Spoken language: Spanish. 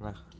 Nah.